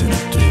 listen to